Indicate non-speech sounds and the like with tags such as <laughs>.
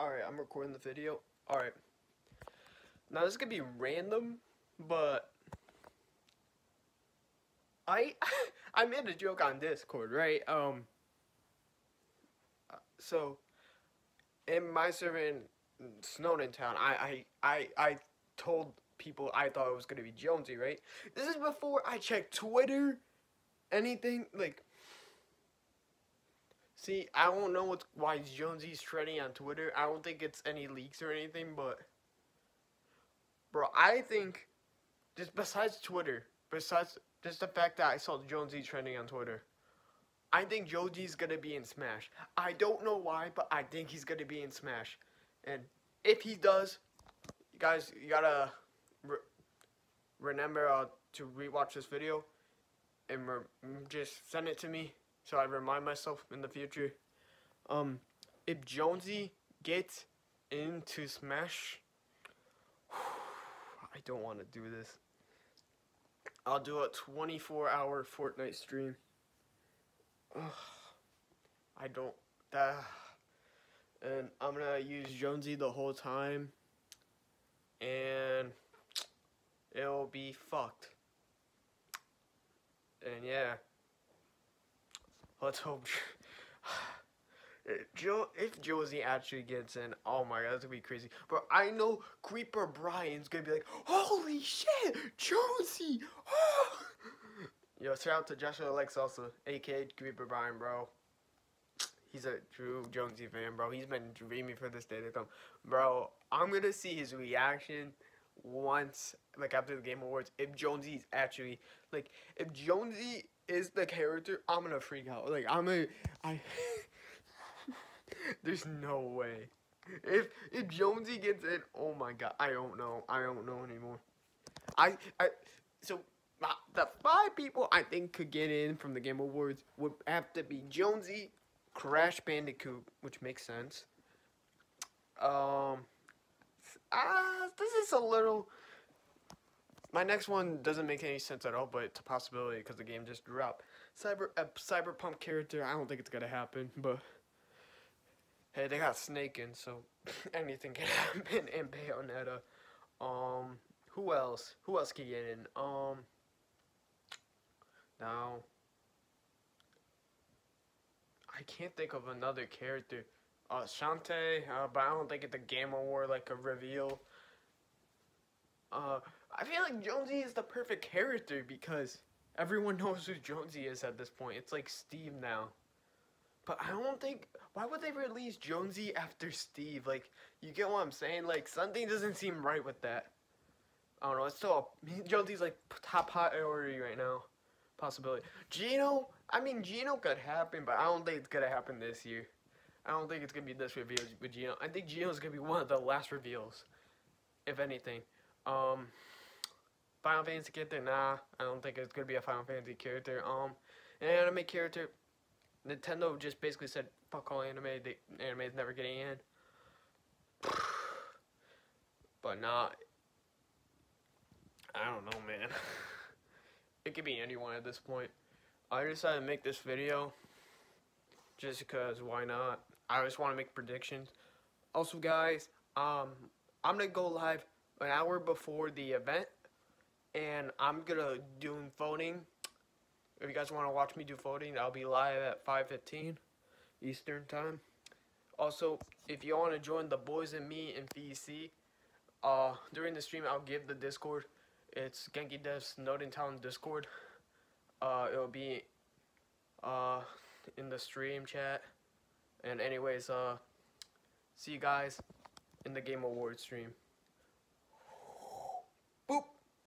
Alright, I'm recording the video. Alright. Now this is gonna be random, but I <laughs> I made a joke on Discord, right? Um so in my server in Snowden town, I I I, I told people I thought it was gonna be Jonesy, right? This is before I checked Twitter, anything like See, I don't know what's why Jonesy's trending on Twitter. I don't think it's any leaks or anything, but bro, I think just besides Twitter, besides just the fact that I saw Jonesy trending on Twitter, I think Joji's gonna be in Smash. I don't know why, but I think he's gonna be in Smash, and if he does, you guys, you gotta re remember uh, to rewatch this video and just send it to me so I remind myself in the future. Um, if Jonesy gets into Smash, <sighs> I don't want to do this. I'll do a 24 hour Fortnite stream. Ugh, I don't. Uh, and I'm gonna use Jonesy the whole time. And it'll be fucked. And yeah. Let's hope. <sighs> Joe, if Josie actually gets in, oh my god, that's gonna be crazy. But I know Creeper Brian's gonna be like, holy shit, Josie! Oh! Yo, shout out to Joshua Alex also, aka Creeper Brian, bro. He's a true Jonesy fan, bro. He's been dreaming for this day to come. Bro, I'm gonna see his reaction once, like after the Game Awards, if Jonesy's actually, like, if Jonesy is the character, I'm gonna freak out. Like I'm a I <laughs> There's no way. If if Jonesy gets in, oh my god, I don't know. I don't know anymore. I I so uh, the five people I think could get in from the Game Awards would have to be Jonesy, Crash Bandicoot, which makes sense. Um, ah, uh, this is a little my next one doesn't make any sense at all, but it's a possibility because the game just dropped. Cyber a cyberpunk character, I don't think it's gonna happen, but hey, they got Snake in, so <laughs> anything can <laughs> happen in Bayonetta. Um, who else? Who else can get in? Um, now I can't think of another character. Uh, Shantae, uh, but I don't think it's a Game Award like a reveal. Uh, I feel like Jonesy is the perfect character because everyone <laughs> knows who Jonesy is at this point. It's like Steve now. But I don't think why would they release Jonesy after Steve? Like you get what I'm saying? Like something doesn't seem right with that. I don't know. It's still a, Jonesy's like top priority right now. Possibility. Geno. I mean Geno could happen, but I don't think it's gonna happen this year. I don't think it's gonna be this reveal with Geno. I think Geno's gonna be one of the last reveals, if anything. Um. Final Fantasy character? Nah, I don't think it's gonna be a Final Fantasy character. Um, an anime character. Nintendo just basically said, "Fuck all anime. The anime is never getting in." <sighs> But not. I don't know, man. <laughs> it could be anyone at this point. I decided to make this video just because why not? I just want to make predictions. Also, guys, um, I'm gonna go live an hour before the event and I'm gonna do voting. If you guys want to watch me do voting, I'll be live at 5:15 Eastern time. Also, if you want to join the boys and me in VC, uh, during the stream I'll give the Discord. It's Genki Dev's Snowden Town Discord. Uh, it'll be uh in the stream chat. And anyways, uh, see you guys in the Game Awards stream.